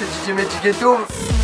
Med du ghetto.